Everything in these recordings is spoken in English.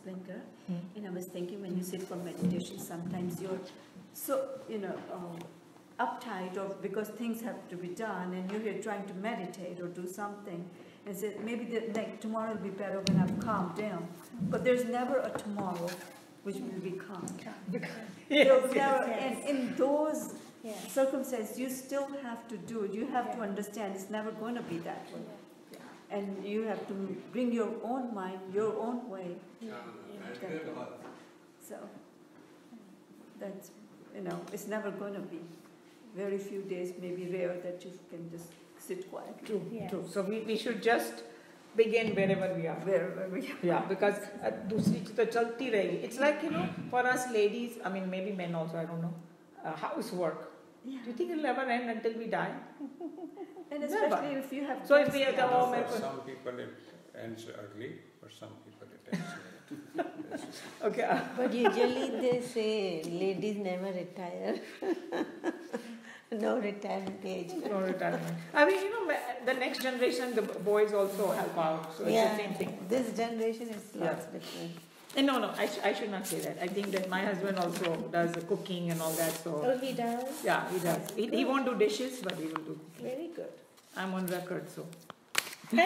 Springer, and I was thinking when you sit for meditation, sometimes you're so, you know, um, uptight or because things have to be done and you're here trying to meditate or do something and say maybe the, like tomorrow will be better when I've calmed down. But there's never a tomorrow which will be calm. There's never, and in those Yes. circumstances, you still have to do it. You have to understand it's never going to be that way And you have to bring your own mind, your own way. So that's, you know, it's never going to be. Very few days, maybe rare, that you can just sit quietly True, Yes. true. So we, we should just begin wherever we are. wherever we are. Yeah, because uh, दूसरी चीज तो चलती रहेगी. It's like you know, for us ladies, I mean maybe men also, I don't know, uh, housework. Do you think it'll ever end until we die? And especially if you have. So if we kids, have the yeah. home- For some people it ends early, for some people it ends late. Okay. But usually they say ladies never retire. no retirement age. No retirement. I mean, you know, the next generation, the boys also help out. So it's yeah, the same thing. this generation is Yeah. lots different. And no, no, I, sh- I should not say that. I think that my husband also does the cooking and all that. So Oh, he does? yeah, he does. He, he won't do dishes, but he will do. Very good. I'm on record, so.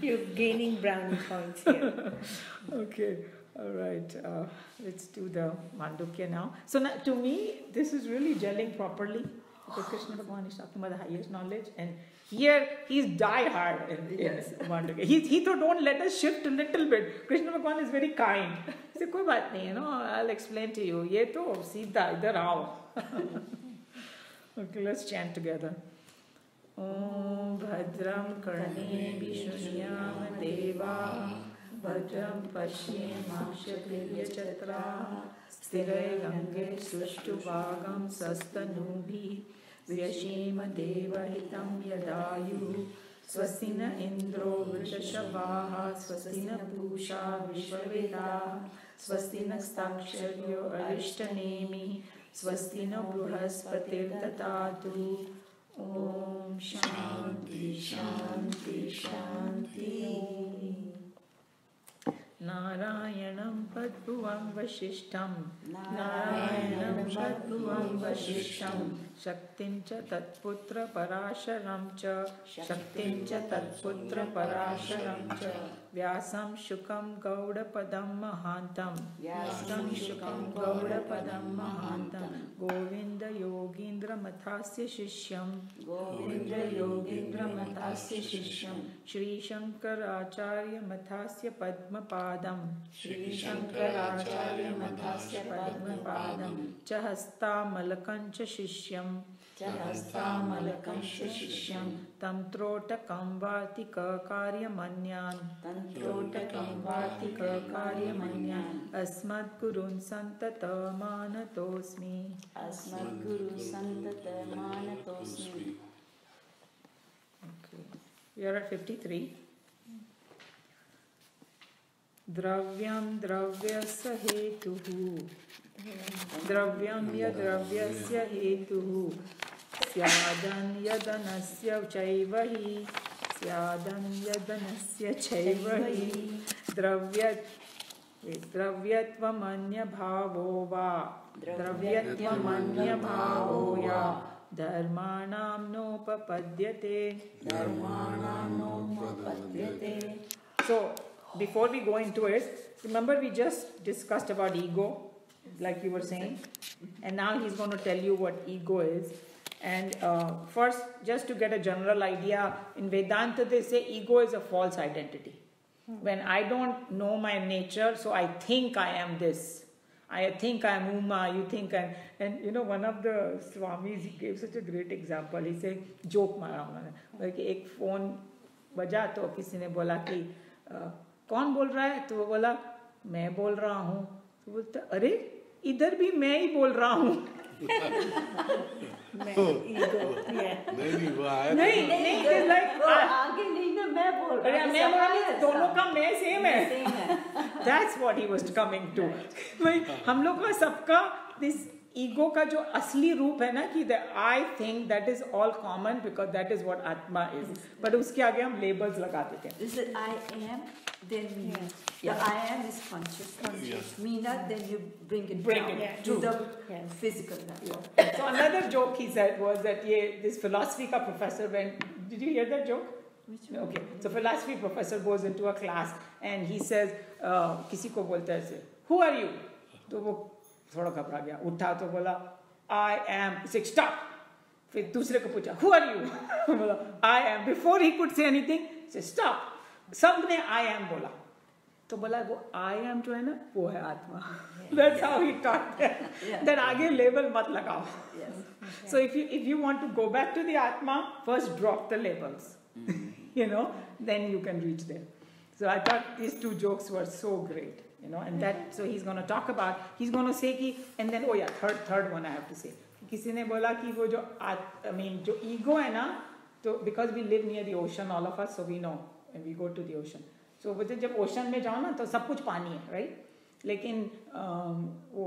You're gaining brownie points here. Okay, all right. Uh, let's do the Mandukya now. So now, to me, this is really gelling properly because Krishna Bhagavan is talking about the highest knowledge, and here he's die hard in, in Mandukya. He, he thought, don't let us shift a little bit. Krishna Bhagavan is very kind. He said, कोई बात नहीं, you know, I'll explain to you. ये तो सीधा इधर आओ. okay, let's chant together. ॐ भद्रं कर्णेभिः शृणुयाम देवाः भद्रं पश्येमाक्षप्रियचत्राः स्थिरैरङ्गे सुष्ठुभागं सस्तनूभिः व्यशेम देवहितं यदायुः। स्वस्ति न इन्द्रो वृषशवाः स्वस्ति न पूषा विश्ववेदाः। स्वस्ति नस्ताक्षर्यो अरिष्टनेमिः। स्वस्ति न बृहस्पतिर्ददातु। ॐ शान्ति शान्ति शान्ति। नारायणं पद्भुवं वसिष्ठं नारायणं पद्भुवं वसिष्ठं शक्तिं च। तत्पुत्रपराशरं च शक्तिं च। तत्पुत्रपराशरं च। व्यासं शुकं गौडपदं महान्तं। व्यासं शुकं गौडपदं महान्तं। गोविन्दयोगीन्द्रमथास्य शिष्यं। गोविन्दयोगीन्द्रमथास्य शिष्यं। श्रीशङ्कराचार्यमथास्य पद्मपादं। श्रीशङ्कराचार्यमथास्य पद्मपादं। च हस्तामलकं च शिष्यं। हस्तामलकं शिष्यं तं त्रोटकं वातिककार्यमन्यान् तन्त्रोटकं वातिककार्यमन्यान् अस्मद्गुरून् सन्ततमानतोऽस्मि। अस्मद्गुरु सन्ततमानतोऽस्मि। We are at 53. द्रव्यं द्रव्यस्य हेतुः। द्रव्यं यद्रव्यस्य हेतुः। स्यादन् यदनस्य चैव हि स्यादन् यदनस्य चैव हि द्रव्य द्रव्यत्वमन्यभावो वा द्रव्यत्वमन्यभावो या धर्माणां नोपपद्यते So, before we go into it, remember we just discussed about ego, like you were saying, and now he's going to tell you what ego is. And uh, first, just to get a general idea, in Vedanta they say ego is a false identity. When I don't know my nature, so I think I am this. I think I'm Uma, you think I'm. And you know, one of the Swamis, he gave such a great example. He said, joke मारा उन्होंने like एक phone बजा तो किसी ने बोला कि "अ, कौन बोल रहा है तो वो बोला मैं बोल रहा हूँ तो बोलता अरे इधर भी मैं ही बोल रहा हूँ नहीं वो आया नहीं नहीं like, आगे नहीं ना मैं बोल रहा हूँ, मैं बोल रहा दोनों का मैं सेम है है। That's what he was coming to. भाई हम लोग का सबका this ईगो का जो असली रूप है ना कि I think that is all common because that is what आत्मा इज़ बट उसके आगे हम लेबल्स लगा देते हैं। This is I am, then Meena. Yeah. The I am is conscious. Conscious. Meena, then you bring it Bring down it to to- the yes. physical level. so another joke he said was that ये this philosophy का professor went did you hear that joke Which Okay, so philosophy professor goes into a class and he says, uh, किसी को बोलता है ऐसे, who are you? तो वो थोड़ा घबरा गया, उठा तो बोला, I am, he said, stop. फिर दूसरे को पूछा, who are you? बोला, I am. Before he could say anything, he said, सबने आई एम बोला तो बोला वो आई एम जो है ना वो है आत्मा that's how he taught then आगे लेबल मत लगाओ so if you if you want to go back to the आत्मा first drop the labels you know then you can reach there so i thought these two jokes were so great you know and that so he's going to talk about he's going to say ki and then oh yeah third third one i have to say किसी ने बोला कि वो जो I mean जो ego है ना तो because we live near the ocean all of us so we know when we go to the ocean. So बोलते जब ocean में जाओ ना तो सब कुछ पानी है right? लेकिन अम, वो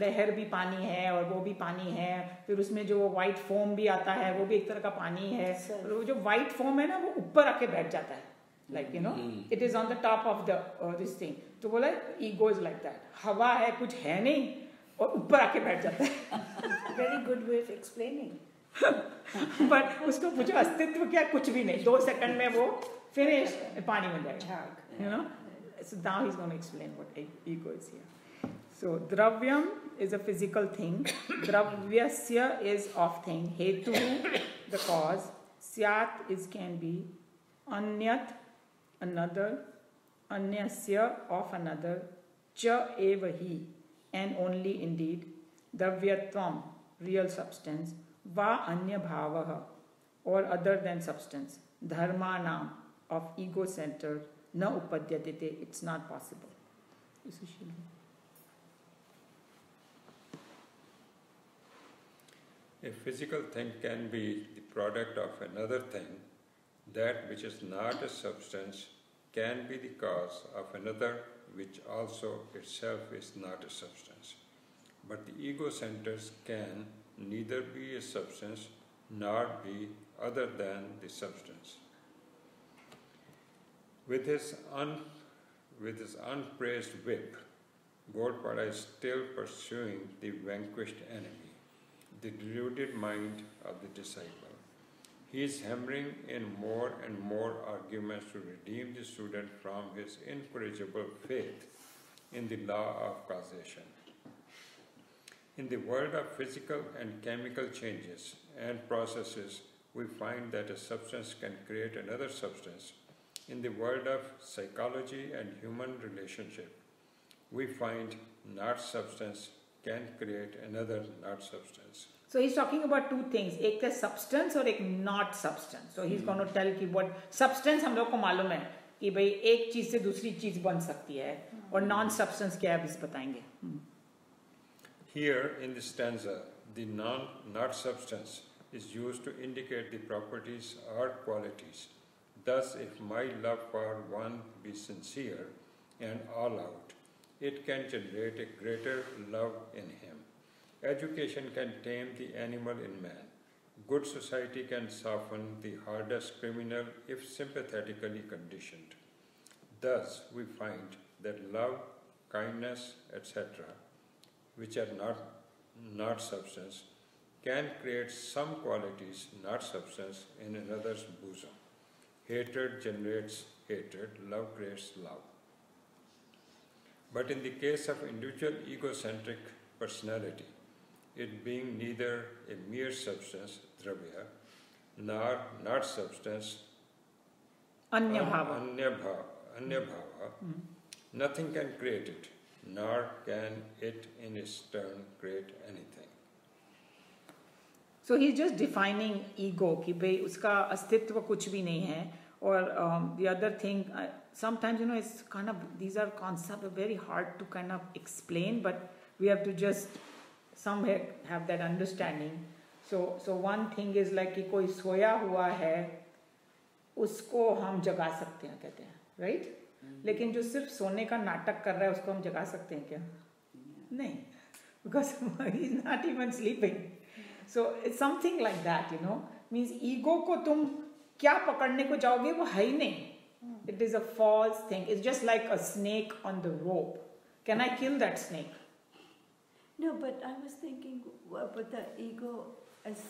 लहर भी पानी है और वो भी पानी है फिर उसमें जो वाइट फोम भी आता है वो भी एक तरह का पानी है। और वो जो वाइट फोम है ना वो ऊपर आके बैठ जाता है like you know it is on the top of the this thing तो बोला ईगो इज़ लाइक दैट हवा है कुछ है नहीं और ऊपर आके बैठ जाता है. Very good way of explaining. But उसको पूछो अस्तित्व क्या? कुछ भी नहीं. दो सेकंड में वो finished Epaminondas. You know? So now he's going to explain what ego is here. So dravyam is a physical thing. Dravyasya is of thing. Hetu, the cause. Syat is can be. Anyat, another. Anyasya, of another. Cha eva and only indeed. Dravyatvam, real substance. Va anya bhavaha, or other than substance. Dharma nam, of ego center na upadyate it's not possible A physical thing can be the product of another thing. That which is not a substance can be the cause of another, which also itself is not a substance. But the ego centers can neither be a substance nor be other than the substance. With his, un, with his unpraised whip, Gaudapada is still pursuing the vanquished enemy, the deluded mind of the disciple. He is hammering in more and more arguments to redeem the student from his incorrigible faith in the law of causation. In the world of physical and chemical changes and processes, we find that a substance can create another substance In the world of psychology and human relationship, we find not substance can create another not substance. So he's talking about two things. एक है substance और एक not substance. So he's going to tell कि what substance हम लोग को मालूम है कि भाई एक चीज से दूसरी चीज बन सकती है और non substance क्या है अभी बताएंगे. Here in this stanza, the non not substance is used to indicate the properties or qualities. Thus, if my love for one be sincere and all out, it can generate a greater love in him. Education can tame the animal in man. Good society can soften the hardest criminal if sympathetically conditioned. Thus, we find that love, kindness, etc., which are not, not substance, can create some qualities, not substance, in another's bosom. Hatred generates hatred, love creates love. But in the case of individual egocentric personality, it being neither a mere substance, dravya, nor not substance, anyabhava, uh, hmm. hmm. nothing can create it, nor can it in its turn create anything. So he is just defining ego कि भाई उसका अस्तित्व कुछ भी नहीं है। और the other thing sometimes you know it's kind of these are concept very hard to kind of explain but we have to just some have that understanding so so one thing is like कि कोई सोया हुआ है उसको हम जगा सकते हैं कहते हैं राइट right? Mm-hmm. लेकिन जो सिर्फ़ सोने का नाटक कर रहा है उसको हम जगा सकते हैं क्या? नहीं because not even sleeping so it's something like that you know. Means ego ko tum kya pakadne ko jaoge wo hai nahi it is a false thing. It's just like a snake on the rope. Can i kill that snake? No but i was thinking uh, about the ego as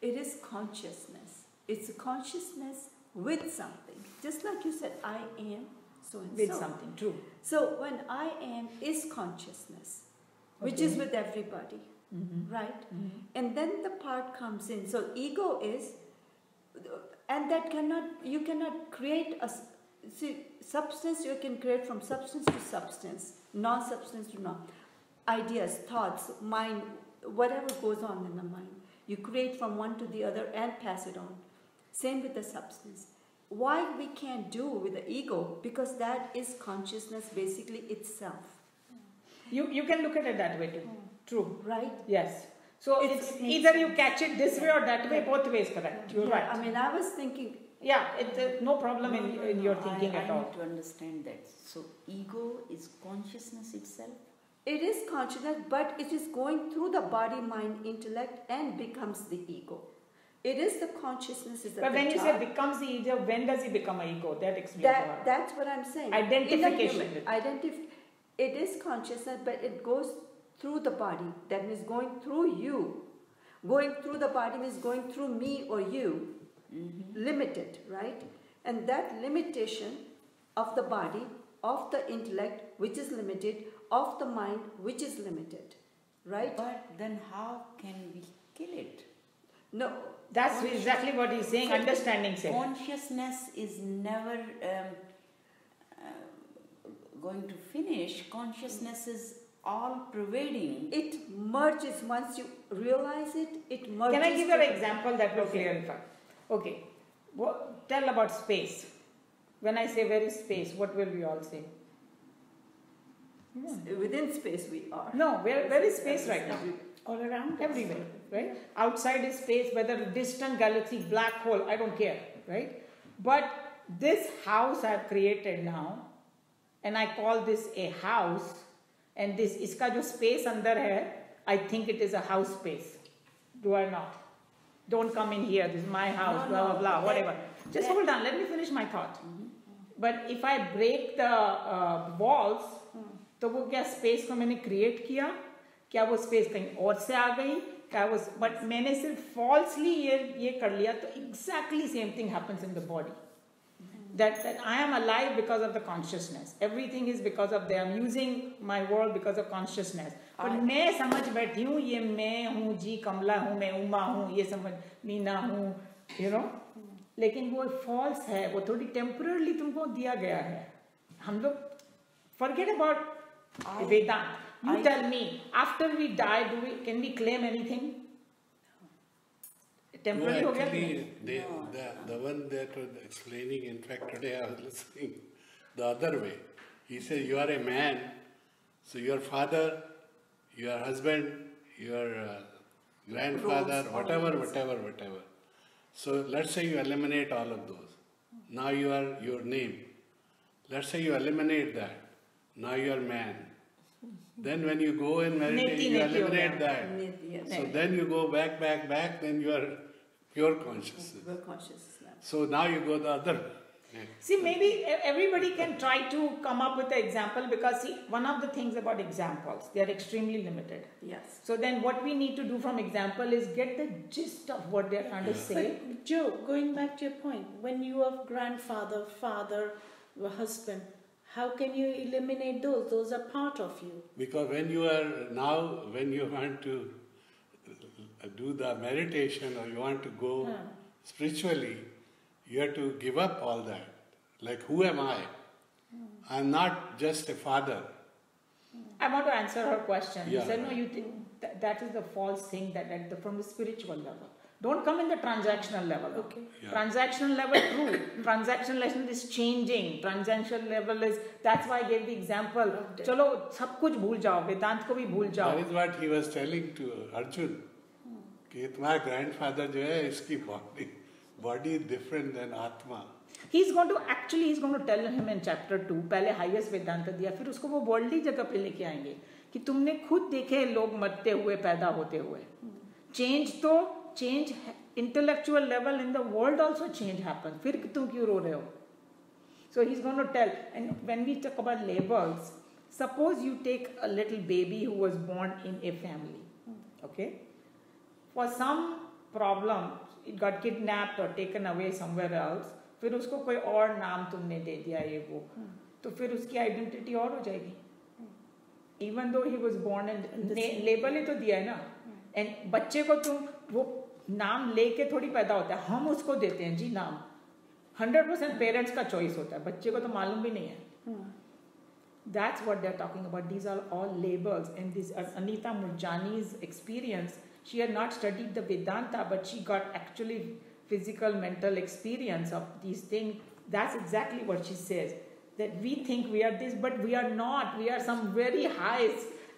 it is consciousness. It's a consciousness with something. Just like you said i am so and with something true. So when i am is consciousness which is with everybody. Mhm. right? Mhm. And then the part comes in. So ego is, and that cannot you cannot create a see substance. You can create from substance to substance, non-substance to non. Ideas, thoughts, mind, whatever goes on in the mind, you create from one to the other and pass it on. Same with the substance. Why we can't do with the ego? Because that is consciousness basically itself, You you can look at it that way too. True. right? Yes. So It's- it's, either you catch it this way or that way. Both ways correct. You're Yeah, right. I mean, I was thinking Yeah, it's uh, no problem in, No, no, in your I- thinking I at all. need to understand that. So ego is consciousness itself. It is consciousness, but it is going through the body, mind, intellect, and becomes the ego. It is the consciousness is But when you say becomes the ego, when does it become an ego? That explains that, that's what I'm saying. Identification human, identif- it is consciousness, but it goes through the body. That means going through you. Going through the body means going through me or you. Limited, right? And that limitation of the body, of the intellect, which is limited, of the mind, which is limited, right? But then how can we kill it? No, That's exactly what he's saying. Understanding say. Consciousness is never um, going to finish. Consciousness mm. is all pervading. it merges once you realize it. It merges. Can I give you an example that will Okay. clarify? Okay. What, tell about space. When I say where is space, what will we all say? Within space, we are. No, where, where is space right now? All around. Everywhere, right? Outside is space, whether distant galaxy, black hole, I don't care, right? But this house I've created now, and I call this a house, and this इसका जो space अंदर है, I think it is a house space. Do I not? Don't come in here. This is my house. No, blah blah no, blah. that- Whatever. Just that- hold on. Let me finish my thought. But if I break the uh, walls, तो वो क्या space को मैंने create किया? क्या वो space कहीं और से आ गई? क्या वो but मैंने सिर्फ falsely ये ये कर लिया तो exactly same thing happens in the body. That, that I am alive because of the consciousness. Everything is because of them. I'm using my world because of consciousness. But मैं समझ बैठी हूँ ये मैं हूँ जी कमला हूँ मैं उमा हूँ ये समझ मीना हूँ यू नो लेकिन वो फॉल्स है वो थोड़ी टेम्परली तुमको दिया गया है हम लोग forget about Vedanta you tell me after we die do we can we claim anything temporary हो गया कि नहीं? actually, they, the, the one that was explaining, in fact, today I was listening the other way. He said, You are a man, so your father, your husband, your uh, grandfather, Roles, all whatever, roles. whatever, whatever. So let's say you eliminate all of those. Now you are your name. Let's say you eliminate that. Now you are man. Then when you go in meditation, Neti you neti ho eliminate gaya. that. Yes. So then you go back, back, back, then you are pure consciousness. We're conscious now. So now you go the other. See, maybe e- everybody can try to come up with an example because, see, one of the things about examples, they are extremely limited. Yes. So then, what we need to do from example is get the gist of what they're trying to say. But Joe, going back to your point, when you have grandfather, father, husband, how can you eliminate those? Those are part of you. Because when you are now, when you want to uh, do the meditation or you want to go huh. spiritually, you have to give up all that. Like, who am I? Hmm. I'm not just a father. I want to answer her question. Yeah, she said, no, you think th- that is the false thing that, that the, from the spiritual level. Don't come in the transactional level. Okay. Yeah. Transactional level, true. transactional level is changing. Transactional level is. That's why I gave the example. Chalo, sab kuch bhul jao. Vedant ko bhi bhul jao. That is what he was telling to Arjun. कि तुम्हारा grandfather जो है इसकी body body different than आत्मा he's going to actually he's going to tell him in chapter 2 पहले highest Vedanta दिया फिर उसको वो वर्ल्डली जगह पे लेके आएँगे कि तुमने खुद देखे लोग मरते हुए पैदा होते हुए चेंज तो change intellectual level in the world also change happen फिर तुम क्यों रो रहे हो so he's going to tell and when we talk about labels suppose you take a little baby who was born in a family okay for some problem it got kidnapped और taken away somewhere else फिर उसको कोई और नाम तुमने दे दिया ये वो। hmm. तो फिर उसकी आइडेंटिटी और हो जाएगी। Even though he was born and label ही तो दिया है ना। hmm. एंड बच्चे को तुम वो नाम लेके थोड़ी पैदा होता है। हम उसको देते हैं जी नाम। हंड्रेड परसेंट पेरेंट्स का चॉइस होता है। बच्चे को तो मालूम भी नहीं है। That's what they are talking about these are all labels and this Anita Moorjani's experience she had not studied the Vedanta, but she got actually physical, mental experience of these things. That's exactly what she says. That we think we are this, but we are not. We are some very high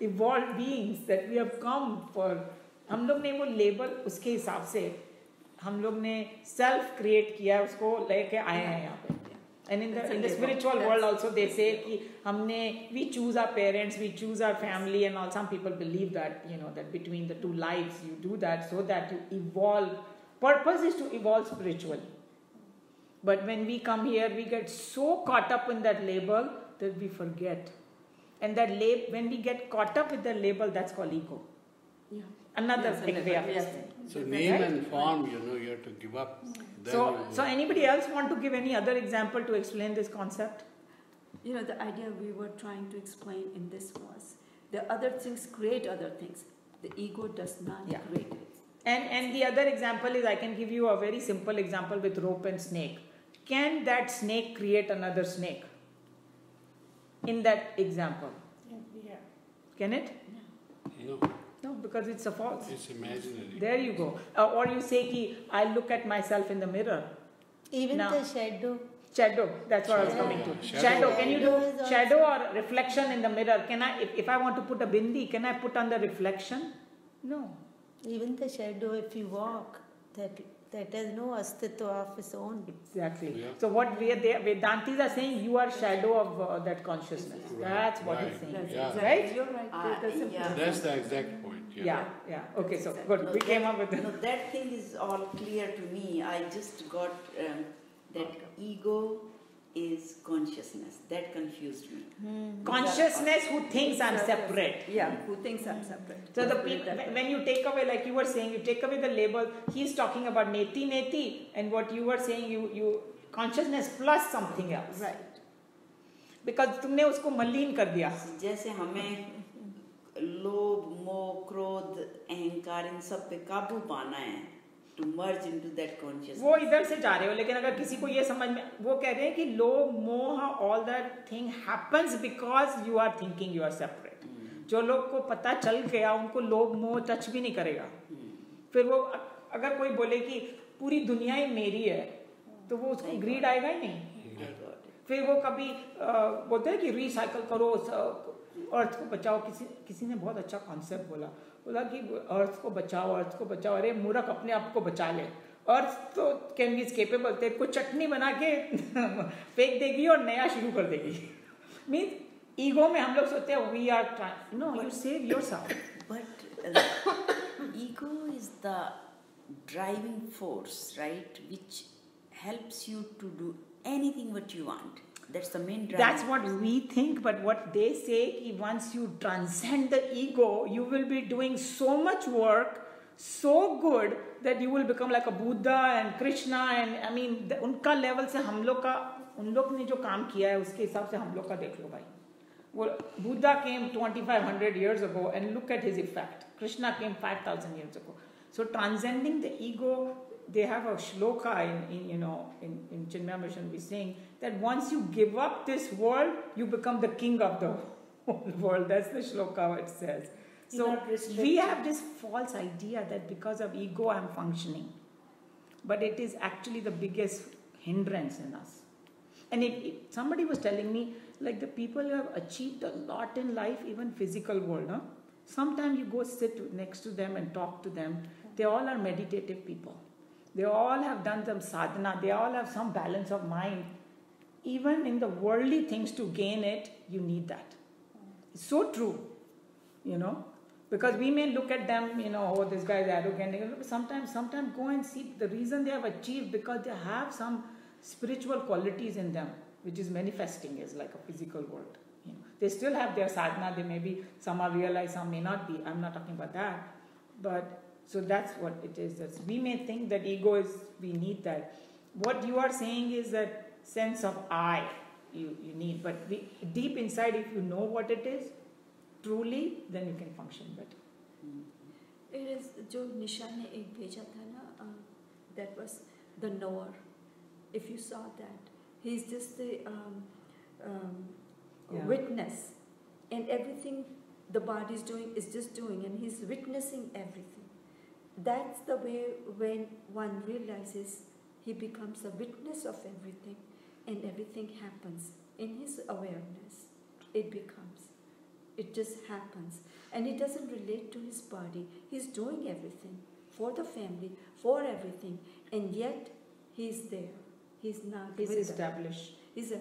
evolved beings that we have come for. हम लोग ने वो label उसके हिसाब से हम लोग ने सेल्फ क्रिएट किया उसको लेके आए हैं यहाँ पे and in the in the spiritual world also they say ki humne we choose our parents we choose our family and all. Some people believe that you know that between the two lives you do that so that you evolve. Purpose is to evolve spiritually but when we come here we get so caught up in that label that we forget. And that lab- when we get caught up with the label that's called ego. Yeah another Yes, big another- way of yes. So name Right? and form, you know, you have to give up. Then so so anybody else want to give any other example to explain this concept You know, the idea we were trying to explain in this was the other things create other things. The ego does not Yeah. create it. And and the other example is I can give you a very simple example with rope and snake. Can that snake create another snake? In that example, Yeah. can it? No, No, because it's a false. it's imaginary. There you go. Uh, or you say ki I look at myself in the mirror. Even Now- the shadow. Shadow. That's what I was Shadow, coming to. Shadow. Shadow. Can you do shadow or reflection in the mirror? Can I if, if I want to put a bindi, can I put on the reflection? No. Even the shadow, if you walk, that that has no astitva of its own. Exactly. Yeah. So what we are, they, Vedantis are saying, you are shadow of uh, that consciousness. That's what he's saying. That's Yeah. exactly, Right? You're right. Uh, That's yeah. That's the exact point. Yeah. Yeah, yeah. Okay, so That's good. No, We that- came up with No, that thing is all clear to me. I just got um, that ego is consciousness. That confused me. Hmm. consciousness who thinks I'm separate. Yeah, who thinks I'm separate. So the people, when you take away, like you were saying, you take away the label. He's talking about neti neti, and what you were saying, you you consciousness plus something else. Right. Because तुमने उसको मलिन कर दिया. जैसे हमें लोभ मोह क्रोध अहंकार इन सब पे काबू पाना है टू मर्ज इनटू दैट वो इधर से जा रहे हो लेकिन अगर किसी को ये समझ में वो कह रहे हैं कि लोभ मोह all that thing happens because you are thinking you are separate जो लोग को पता चल गया उनको लोभ मोह टच भी नहीं करेगा। फिर वो अगर कोई बोले कि पूरी दुनिया ही मेरी है तो वो उसको ग्रीड आएगा ही नहीं। फिर वो कभी बोलते हैं कि रिसाइकल करो अर्थ को बचाओ। किसी किसी ने बहुत अच्छा कॉन्सेप्ट बोला। बोला कि अर्थ को बचाओ अर्थ को बचाओ अरे मूर्ख अपने आप को बचा ले अर्थ तो कैन बी केपेबल तेरे को चटनी बना के फेंक देगी और नया शुरू कर देगी मीन्स ईगो में हम लोग सोचते हैं we are no you save your uh, ego is the driving force, right? Which helps you to do anything what you want. That's the main driving. That's what we think, but what they say is once you transcend the ego, you will be doing so much work, so good that you will become like a Buddha and Krishna and I mean the, उनका level से हम लोग का उन लोग ने जो काम किया है उसके हिसाब से हम लोग का देख लो भाई वो Buddha came 2500 years ago and look at his effect. Krishna came 5000 years ago. So transcending the ego, they have a shloka in, in you know in, in Chinmaya Mission be saying that once you give up this world, you become the king of the whole world. That's the shloka it says. So we have this false idea that because of ego I'm functioning. But it is actually the biggest hindrance in us. And if, if somebody was telling me, like the people who have achieved a lot in life, even physical world, huh? sometimes you go sit next to them and talk to them. They all are meditative people. They all have done some sadhana. They all have some balance of mind. Even in the worldly things to gain it, you need that. It's so true, you know. Because we may look at them, you know, oh, this guy is arrogant. Sometimes, sometimes go and see the reason they have achieved because they have some spiritual qualities in them, which is manifesting as like a physical world. You know, they still have their sadhana. They may be some are realized, some may not be. I'm not talking about that, but so that's what it is. That's, we may think that ego is we need that. What you are saying is that sense of I you, you need, but we, deep inside, if you know what it is, truly, then you can function better. It is जो निशा ने एक भेजा था ना uh, that was the knower. If you saw that, he's just the um, um, Yeah. witness, and everything the body is doing is just doing, and he's witnessing everything. That's the way when one realizes he becomes a witness of everything, and everything happens in his awareness. It becomes. It just happens. And it doesn't relate to his body. He's doing everything for the family, for everything, and yet he's there. He's not He's established. He's a,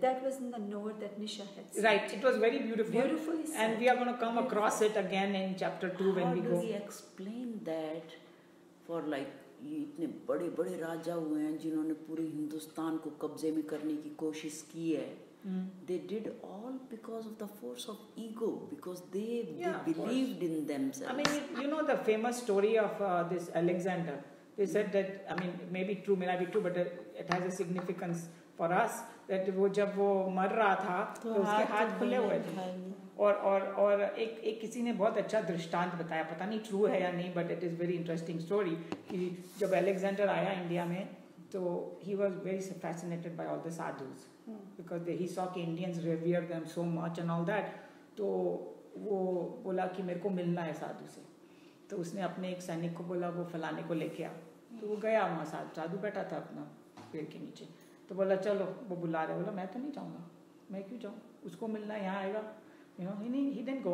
that was in the note that Nisha had said. Right, it was very beautiful. Beautifully said. And we are going to come across it again in chapter 2 when How we do go. we explain that for like ये इतने बड़े बड़े राजा हुए हैं जिन्होंने पूरे हिंदुस्तान को कब्जे में करने की कोशिश की है Mm. they did all because of the force of ego because they, Yeah, of they course. believed in themselves I mean, you- you know the famous story of uh, this Alexander. They said that, I mean, maybe true, may not be true, but it it has a significance for us that वो जब वो मर रहा था तो तो उसके हाथ खुले हुए थे। और और और एक एक किसी ने बहुत अच्छा दृष्टांत बताया पता नहीं ट्रू है या नहीं but it is very interesting story कि जब अलेक्जेंडर आया इंडिया में तो he was very fascinated by all the sadhus because he saw कि Indians revere them so much and all that तो वो बोला कि मेरे को मिलना है साधु से। तो उसने अपने एक सैनिक को बोला वो फलाने को लेके आ। तो वो गया वहाँ साधु साधु बैठा था अपना पेड़ के नीचे। तो बोला, चलो। वो बुला रहे, बोला, मैं तो नहीं जाऊँगा। मैं क्यों जाऊँ? उसको मिलना यहाँ आएगा। यू नो ही नहीं ही डेंट गो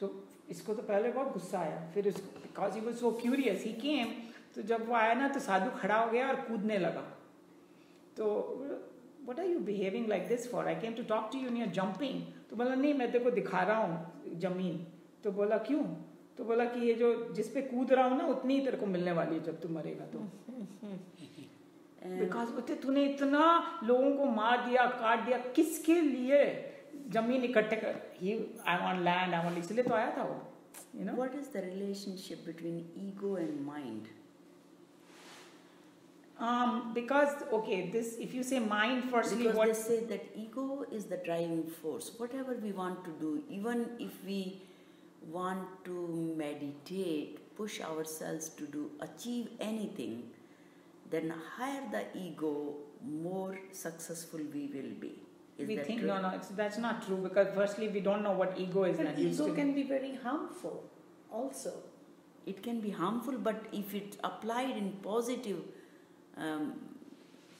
सो इसको तो पहले बहुत गुस्सा आया। फिर उसको because he was so curious he came तो जब वो आया ना तो साधु खड़ा हो गया और कूदने लगा। तो what are you behaving like this for I came to talk to you you're jumping तो बोला, नहीं, मैं तेरे को दिखा रहा हूँ, ज़मीन। तो बोला, क्यों? तो बोला कि ये जो जिस पे कूद रहा हूँ ना, उतनी ही तेरे को मिलने वाली है जब तू मरेगा तो। And बिकॉज बोलते तूने इतना लोगों को मार दिया काट दिया किसके लिए जमीन इकट्ठे कर ही I want land I want इसलिए तो आया था वो you no what is the relationship between ego and mind um because okay this if you say mind firstly because what they say that ego is the driving force whatever we want to do even if we want to meditate push ourselves to do achieve anything then higher the ego more successful we will be is we that think true? no no it's, that's not true because firstly we don't know what ego is But and used ego can be very harmful also. it can be harmful but if it's applied in positive um,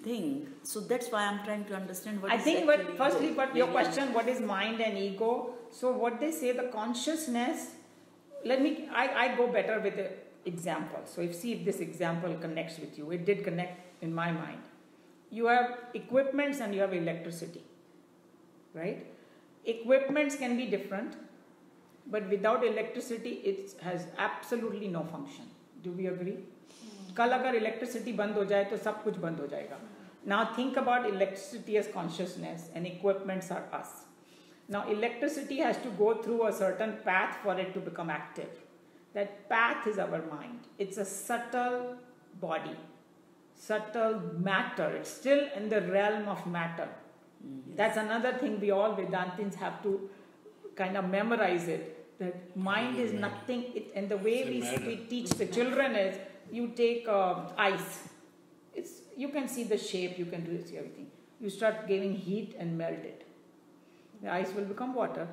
thing so that's why i'm trying to understand what I is think what firstly ego. but your Maybe question what is mind and ego so what they say the consciousness let me I, I go better with the example so if see if this example connects with you it did connect in my mind you have equipments and you have electricity right equipments can be different but without electricity it has absolutely no function do we agree कल अगर electricity बंद हो जाए तो सब कुछ बंद हो जाएगा now think about electricity as consciousness and equipments are us now electricity has to go through a certain path for it to become active that path is our mind it's a subtle body subtle matter it's still in the realm of matter that's another thing we all Vedantins have to kind of memorize it. That mind is nothing, it, and the way we, we teach the children is you take um, ice. It's you can see the shape, you can do see everything. You start giving heat and melt it. The ice will become water.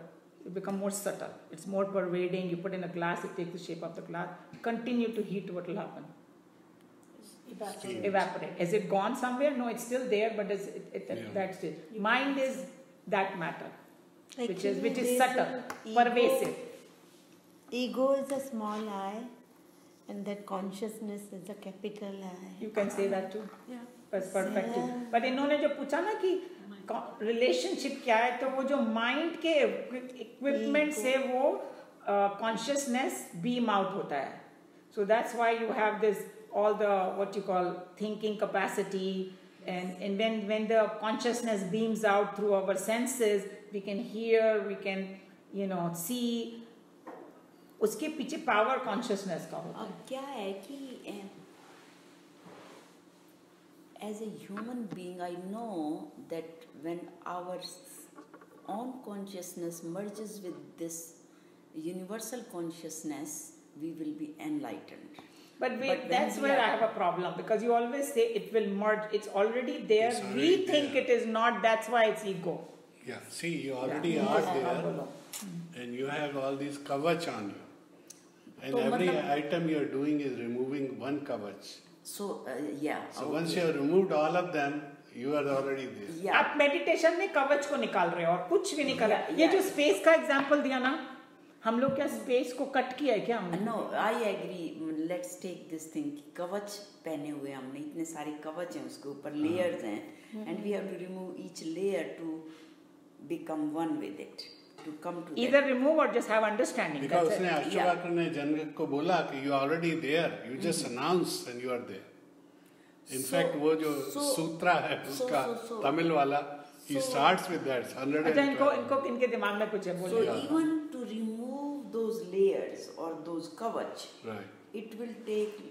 It become more subtle. It's more pervading. You put in a glass, it takes the shape of the glass. Continue to heat, what will happen? Evaporate. evaporate. Is it gone somewhere? No, it's still there, but is it, it, Yeah. that's it. Mind is that matter, which is which is subtle, ego- pervasive. Ego is a small I, And that consciousness is a capital I. You can say that too. Yeah. बस perfect इन्होंने जो पूछा ना कि oh relationship क्या है तो वो जो माइंड के इक्विपमेंट से वो कॉन्शियसनेस बीम आउट होता है. So that's why you have this all the what you call thinking capacity and and when when the consciousness beams out through our senses we can hear we can you know see उसके पीछे power consciousness का होता है. क्या है कि as a human being, I know that when our own consciousness merges with this universal consciousness, we will be enlightened. But, we, but that's where I have a problem because you always say it will merge. It's already there. It's already we there. think it is not. That's why it's ego. Yeah. See, you already yeah. are there, and you have all these kavach on you, and so every item you are doing is removing one kavach. So uh, yeah. So okay. once you have removed all of them, you are already there. yeah. आप meditation में कवच को निकाल रहे हो और कुछ भी निकाला Yeah, ये yeah. जो स्पेस का एग्जांपल दिया ना हम लोग क्या स्पेस को कट किया है क्या हमने? No I agree let's take this thing कवच पहने हुए हमने। इतने सारे कवच हैं उसके ऊपर लेयर्स हैं। And we have to remove each layer to become one with it to come to either remove or just have understanding Because उसने it. अश्ववाकर ने जन को बोला कि you are already there, you just announce and you are there. In So- fact, वो जो so- सूत्रा है so- उसका so- so- तमिल वाला, he so- starts with that, hundred अच्छा and इनको twelve. इनको इनके दिमाग में कुछ है So Yeah. even to remove those layers or those kavach, Right. it will take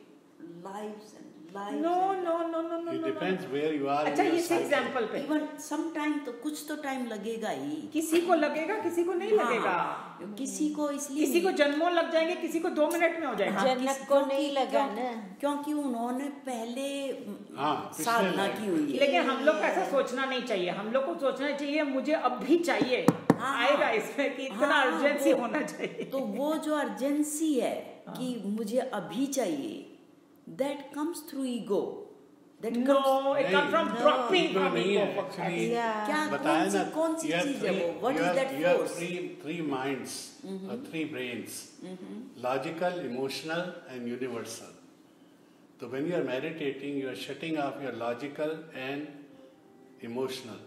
lives and lives. No and no no no no It depends where you are अच्छा इस एग्जांपल पे। Even some time तो कुछ तो time लगेगा ही। किसी को लगेगा किसी को नहीं लगेगा। हाँ, किसी को इसलिए किसी को जन्मों लग जाएँगे किसी को दो मिनट में हो जाएगा। जनक को नहीं लगा ना। क्योंकि उन्होंने पहले हाँ, साधना की हुई है। लेकिन हम लोग को ऐसा सोचना नहीं चाहिए। हम लोग को सोचना चाहिए मुझे अब भी चाहिए। हाँ। आएगा इसमें कि इतना हाँ, अर्जेंसी होना चाहिए। तो वो जो अर्जेंसी है। कि मुझे अभी चाहिए। That comes through ego that no it come नहीं, from no. Dropping Ego from नहीं ईगो है, actually Yeah. क्या बताया कौन सी ना कौन सी you have चीज है three- वो what you is have- that you have force three three minds or three brains logical emotional and universal so when you are meditating you are shutting off your logical and emotional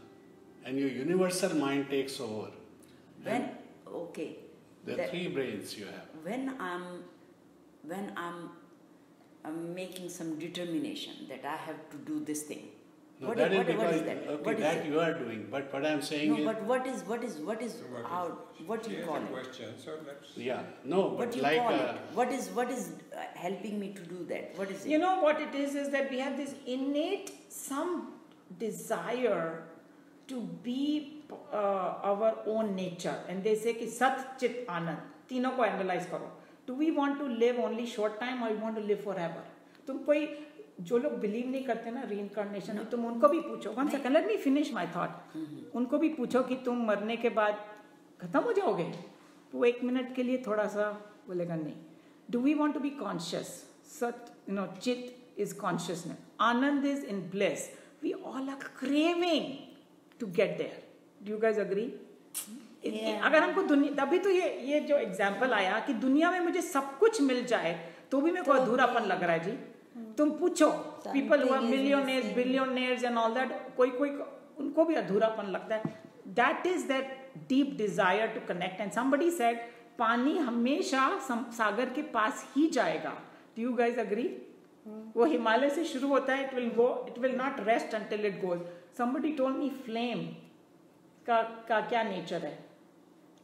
and your universal mind takes over when okay the that- three brains you have when i'm when i'm i'm making some determination that i have to do this thing no, what, that is what, what because is that okay what is that it? you are doing but what i'm saying no is but what is what is what is So what is- how what She you has call a it question, so let's. yeah no what but you like call uh, it what is what is uh, helping me to do that what is it You know what it is is that we have this innate some desire to be uh, our own nature and they say कि सत चित आनंद तीनों को analyse करो do we want to live only short time और you want to live for ever तुम कोई जो लोग बिलीव नहीं करते ना रीइंकारनेशन में तुम उनको भी पूछो। One second let me finish my thought उनको भी पूछो कि तुम मरने के बाद खत्म हो जाओगे? तो वो एक मिनट के लिए थोड़ा सा बोलेगा नहीं. Do we want to be conscious सत यू नो चित is consciousness Anand is in bliss we all are craving to get there do you guys agree Yeah. अगर हमको दुनिया तभी तो ये ये जो एग्ज़ाम्पल आया कि दुनिया में मुझे सब कुछ मिल जाए तो भी मेरे को अधूरापन लग रहा है जी। तुम पूछो पीपल हुआ millionaires billionaires and all that कोई कोई उनको भी अधूरापन लगता है। That is that deep desire to connect and somebody said पानी हमेशा सागर के पास ही जाएगा। डू यू गाइज़ अग्री वो हिमालय से शुरू होता है it will go it will not rest until it goes somebody told me flame का का क्या नेचर है?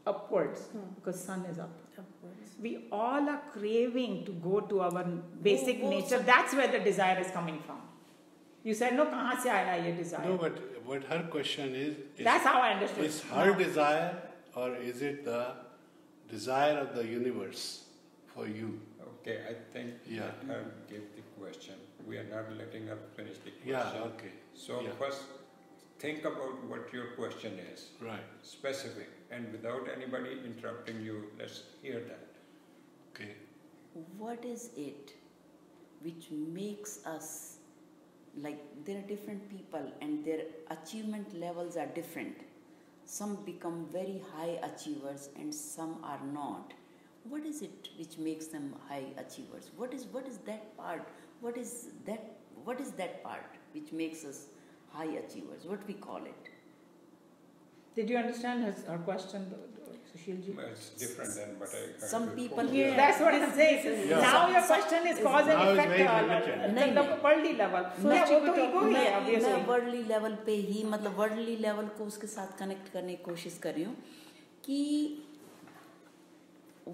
upwards hmm. because sun is up. Upwards. We all are craving to go to our basic oh, nature. that's where the desire is coming from. You said no kahan se aaya ye desire? No but what her question is, is that's how i understood. is her no. desire or is it the desire of the universe for you? Okay i think yeah. let her give the question. We are not letting her finish the question. yeah okay. So yeah. first think about what your question is. Right. Specific and without anybody interrupting you, let's hear that. Okay. what is it which makes us like there are different people and their achievement levels are different some become very high achievers and some are not what is it which makes them high achievers? What is what is that part? What is that what is that part which makes us high achievers? What we call it? Did you understand his, her question, Sushilji? Well, It's different than what I heard Some before. people- Yeah, that's what I'm saying. Yeah. Now your question is cause and Now it's effect very uh, limited. at नहीं, the नहीं। worldly level. First Yeah, you वो were तो ego ही है मैं obviously. मैं worldly level पे ही मतलब worldly level को उसके साथ कनेक्ट करने की कोशिश कर रही हूँ कि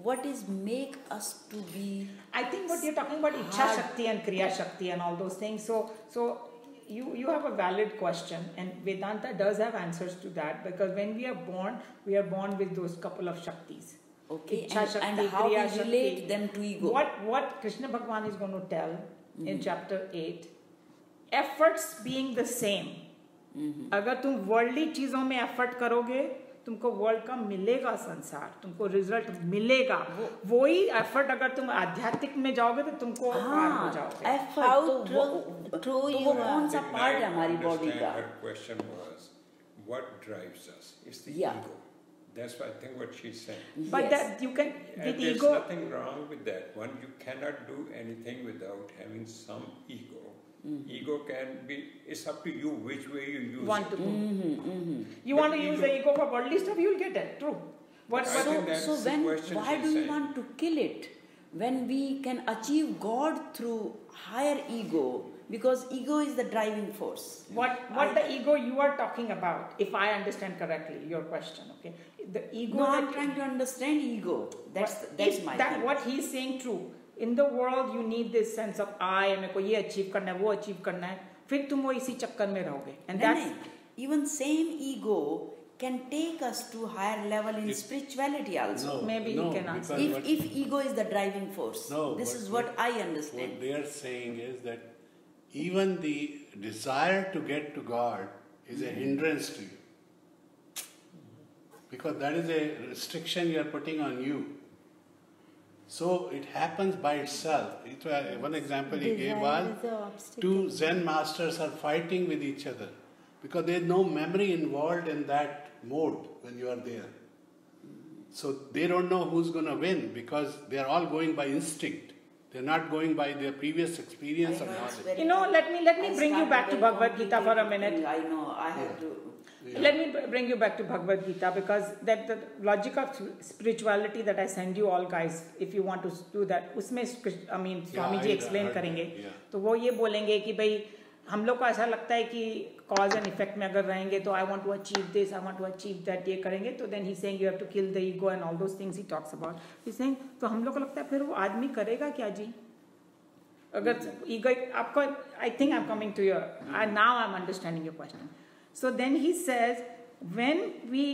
what is make us to be I think what you're talking about Ichha Hard. Shakti and Kriya Shakti and all those things. So, so you, you have a valid question, and Vedanta does have answers to that because when we are born, we are born with those couple of Shaktis. okay Ichha and, Shakti, and how we Kriya Shakti. relate them to ego. What what Krishna Bhagwan is going to tell Mm-hmm. in chapter 8 efforts being the same Mhm. अगर तुम worldly चीजों में effort करोगे तुमको world का मिलेगा संसार तुमको रिज़ल्ट मिलेगा वो वही एफर्ट अगर तुम आध्यात्मिक में जाओगे तो तुमको हो हाँ जाओगे How तो वो true तो वो कौन सा पार्ट है हमारी बॉडी का was, what drives us? It's the Yeah. ego. That's what I think what she's saying. but Yes. that you can with there's ego nothing wrong with that. One, you cannot do anything without having some ego. Mm-hmm. Ego can be, it's up to you which way you use want it. to go. Mhm, mhm. you But want to use the ego- ego for worldly stuff you'll get it true But, I so, so the when why do you want to kill it when we can achieve god through higher ego because ego is the driving force what what I- the ego you are talking about if i understand correctly your question okay the ego no i'm trying to understand ego that's What- that's if my that thing. what he's saying true in the world you need this sense of i मेरे को ये achieve करना है वो achieve करना है फिर तुम वो इसी चक्कर में रहोगे and नहीं, that's नहीं, even same ego can take us to higher level in spirituality also No, Maybe he no, can answer. because if what- if ego is the driving force No, this what- is what, what- i What understand they are saying is that even the desire to get to God is a hindrance to you. Because that is a restriction you are putting on you. So it happens by itself. It was, one example he gave was is a obstacle. two Zen masters are fighting with each other because there is no memory involved in that mode when you are there. So they don't know who's going to win because they are all going by instinct. They're not going by their previous experience or know knowledge. You know, let me- let me I bring you back to Bhagavad Gita for a minute. I know, I have Yeah. to. Yeah. Let me br- bring you back to Bhagavad Gita because that the logic of spirituality that I send you all guys, if you want to do that, उसमें I mean Swami ji heard करेंगे तो वो ये बोलेंगे कि भाई हम लोग को ऐसा लगता है कि कॉज एंड इफ़ेक्ट में अगर रहेंगे तो I want to achieve this I want to achieve that ये करेंगे तो then he saying you have to kill the ego and all those things he talks about he saying तो हम लोग को लगता है फिर वो आदमी करेगा क्या जी? अगर ईगो आपको I think I am coming to your now I am understanding your question so then he says when we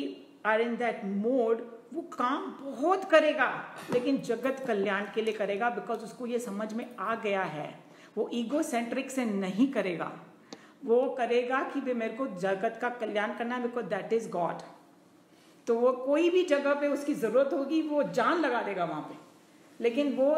are in that mode वो काम बहुत करेगा, लेकिन जगत कल्याण के लिए करेगा बिकॉज़ उसको ये समझ में आ गया है। वो ईगो सेंट्रिक से नहीं करेगा। वो करेगा कि भाई मेरे को जगत का कल्याण करना है बिकॉज़ दैट इज़ गॉड तो वो कोई भी जगह पे उसकी ज़रूरत होगी, वो जान लगा देगा वहाँ पे। लेकिन वो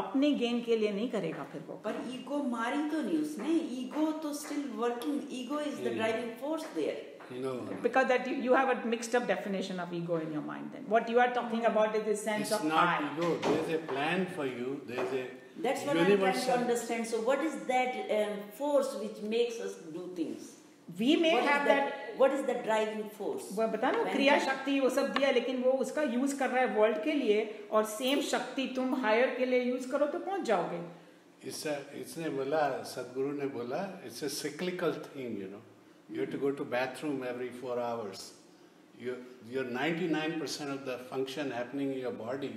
अपने गेन के लिए नहीं करेगा फिर वो पर ईगो मारी तो नहीं उसने ईगो तो still working ego is the driving force there No. because that you, you have a mixed up definition of ego in your mind then what you are talking about is this sense It's of not I. ego. There's a plan for you. There's a That's what I'm trying to universal. understand. So, what is that um, force which makes us do things? We may What is have that, What is the driving force? वो बता ना क्रिया शक्ति वो सब दिया लेकिन वो उसका यूज़ कर रहा है वर्ल्ड के लिए और सेम शक्ति तुम हायर के लिए यूज़ करो तो पहुँच जाओगे इससे इसने बोला सदगुरु ने बोला it's a cyclical thing you know you have to go to bathroom every four hours you your 99% of the function happening in your body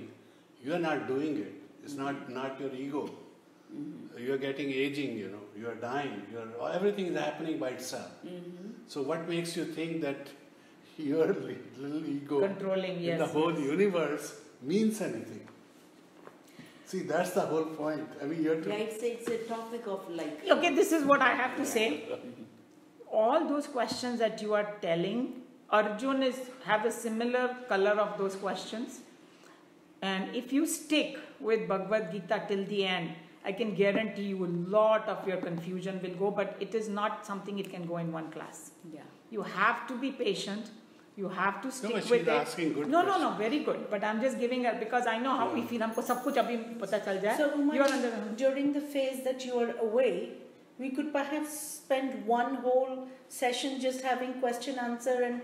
you are not doing it it's not not your ego Mm-hmm. you are getting aging you know. You are dying. You are everything is happening by itself. Mm-hmm. So what makes you think that your li- little ego Controlling, in yes, the whole universe means anything? See that's the whole point. I mean you have to Yeah, it's a, it's a topic of like. okay this is what i have to say. All those questions that you are telling arjun is have a similar color of those questions. And if you stick with bhagavad gita till the end i can guarantee you a lot of your confusion will go but it is not something it can go in one class Yeah. you have to be patient You have to No, stick but with she's it. asking good no, no, questions. no, very good. But I'm just giving her because I know how we feel. हमको सब कुछ अभी पता चल जाए. So, Uma, you are under. during the phase that you are away, we could perhaps spend one whole session just having question answer and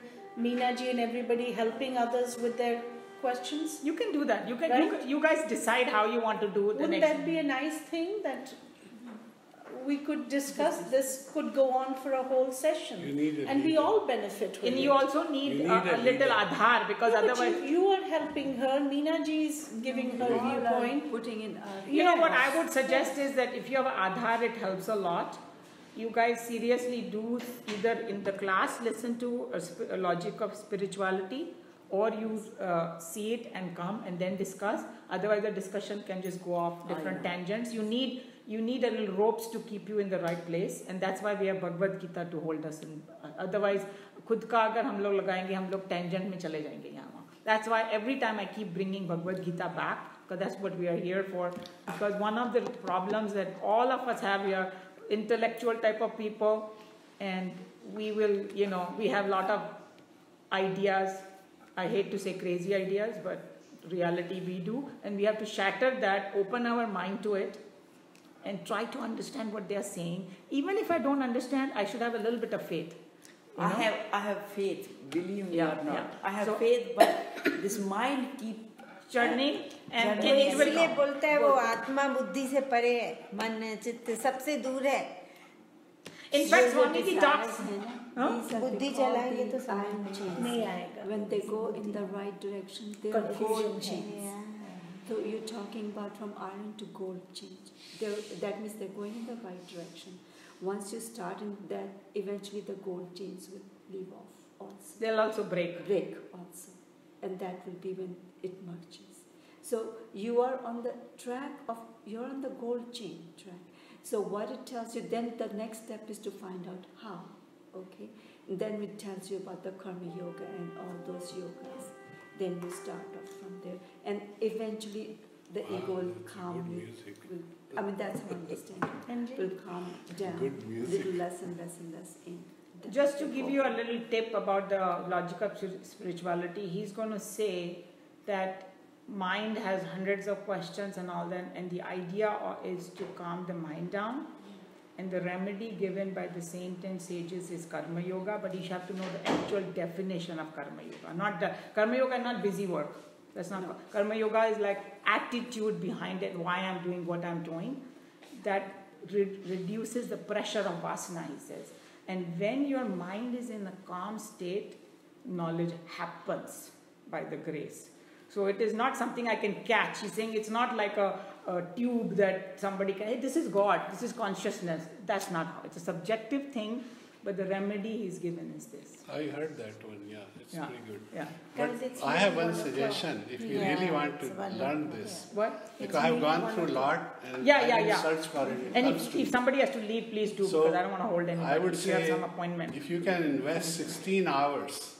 Meena ji and everybody helping others with their questions. You can do that. You can. You, Right? ca- you guys decide how you want to do the Wouldn't next. that be a nice thing that we could discuss? This could go on for a whole You session, need a and we leader. all benefit from and it. you also need, You a, need a a little leader. adhar because Yeah, but otherwise. you, you are helping her. Meena ji is giving her We all viewpoint. Putting in our. You know what I would suggest is that if you have adhar it helps a lot. You guys seriously do either in the class listen to a, sp- a logic of spirituality, or you uh, see it and come and then discuss. Otherwise, the discussion can just go off different yeah. tangents. You need you need a little ropes to keep you in the right place, and that's why we have Bhagavad Gita to hold us in. Otherwise, खुद का अगर हम लोग लगाएंगे हम लोग tangent में चले जाएंगे यहाँ वहाँ. That's why every time I keep bringing Bhagavad Gita back, because that's what we are here for. Because one of the problems that all of us have, we are intellectual type of people, and we will, you know, we have a lot of ideas. I hate to say crazy ideas, but reality we do, and we have to shatter that, open our mind to it, and try to understand what they are saying. Even if I don't understand, I should have a little bit of faith. you I know? have I have faith, believe me Yeah, or not. yeah. I have So- faith, but this mind keep Churning, and, Churning. and वो it will इसलिए come. बोलता है वो आत्मा बुद्धि से परे है मन चित्त सबसे दूर है In fact, Swami ji talks. Huh? बुद्धि चलाएंगे तो समझ iron में chains. नहीं आएगा When they go in the right direction, they are Confusion gold chains. chains. So you're talking about from iron to gold change. They're, that means they're going in the right direction. Once you start in that, eventually the gold chains will leave off also. They'll also break. Break also. And that will be when it merges. So you are on the track of, you're on the gold chain track. So what it tells you, then the next step is to find out how. Okay? And then it tells you about the karma yoga and all those yogas. Then you start off from there. And eventually the ego will calm you. music. Will, I mean, that's how I understand it. Anji? Will calm down. Good music. Little less and less and less in. Just to give you a little tip about the logic of spirituality, he's going to say that mind has hundreds of questions and all that, and the idea is to calm the mind down. And the remedy given by the saint and sages is karma yoga, but you have to know the actual definition of karma yoga. Not the karma yoga, is not busy work. That's not No. karma yoga is like attitude behind it, why I'm doing what I'm doing. That re- reduces the pressure of vasana, he says. And when your mind is in a calm state, knowledge happens by the grace. So it is not something I can catch. He's saying it's not like a, a tube that somebody can, hey, this is God, this is consciousness. That's not how. It's a subjective thing, but the remedy he's given is this. I heard that one, yeah, it's Yeah. pretty good. Yeah. But Guys, it's I have one one suggestion, if you Yeah, really want to learn o'clock, this, What? because I have gone through a lot and Yeah, yeah, yeah. search for it. it And if, if somebody has to leave, please do, So, because I don't want to hold anybody. I would if you have say some appointment. If you can invest 16 hours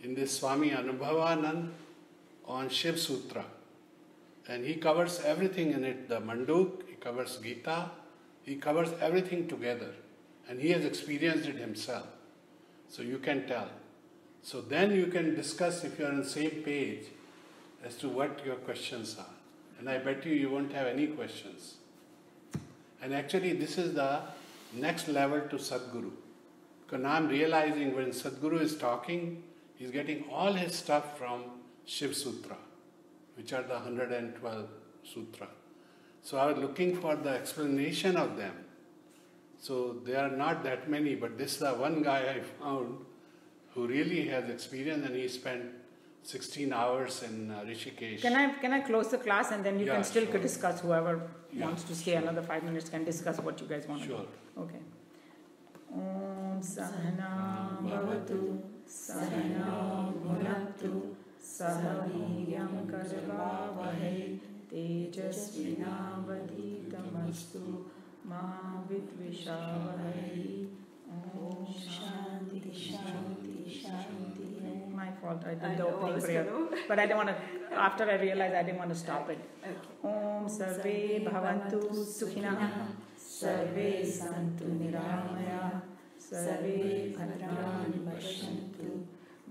in this Swami Anubhavanand on Shiv Sutra, and he covers everything in it the Manduk, he covers Gita, he covers everything together, and he has experienced it himself. So you can tell. So then you can discuss if you are on the same page as to what your questions are. And I bet you you won't have any questions. And actually, this is the next level to Sadhguru. Because now I'm realizing when Sadhguru is talking, he's getting all his stuff from Shiv Sutra, which are the 112 sutra. So I was looking for the explanation of them. So there are not that many, but this is the one guy I found who really has experience and he spent 16 hours in uh, Rishikesh. Can I can I close the class and then you Yeah, can still sure. discuss whoever Yeah, wants to stay sure. another five minutes can discuss what you guys want to Sure. do. Okay. Om Sahana Bhavatu Sahana Bhunaktu Sahaviryam Karvavahai Tejasvinavaditamastu Ma Vidvishavahai Om Shanti Shanti Shanti My fault, I did the opening prayer. But I didn't want to, after I realized I didn't want to stop it. Okay. Om Sarve Bhavantu Sukhinah Sarve Santu Niramaya Sarve Bhadrani Pashyantu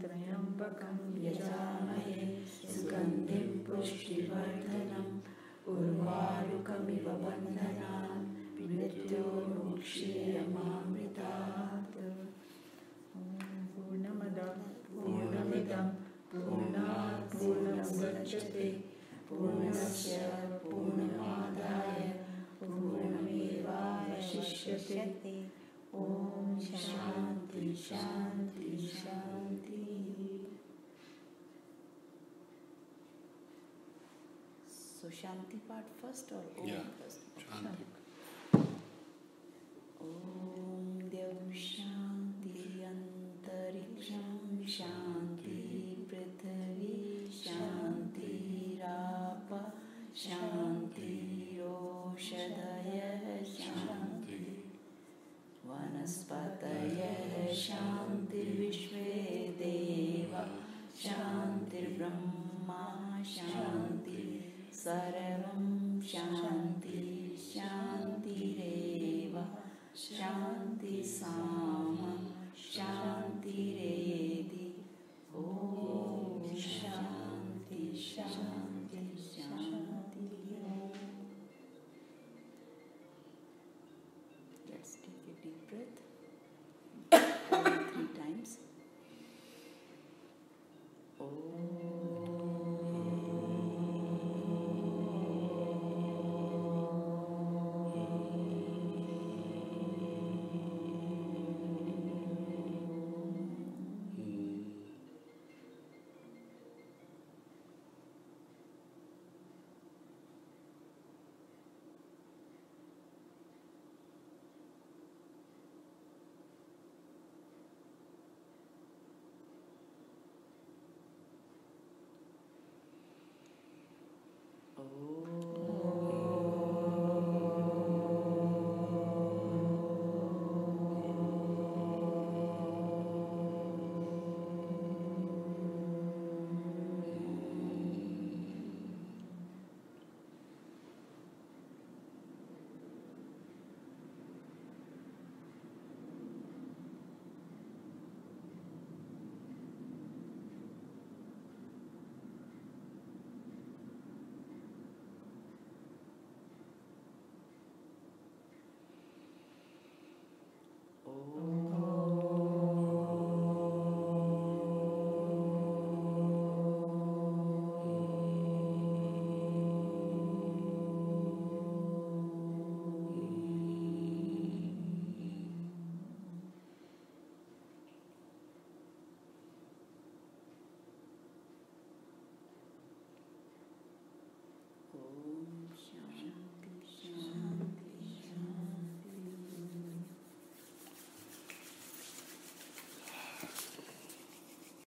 त्र्यम्बकं यजामहे सुगन्धिं पुष्टिवर्धनम् उर्वारुकमिव बन्धनान् मृत्योर्मुक्षीयमामृतात्। पूर्णमदः पूर्णमिदं पूर्णात् पूर्णस्य पूर्णमादाय पूर्णमेवावशिष्यते। ओम शांति शांति शांति सो शांति पार्ट फ़र्स्ट और ओम फ़र्स्ट ओम देव शांति अंतरिक्षम शांति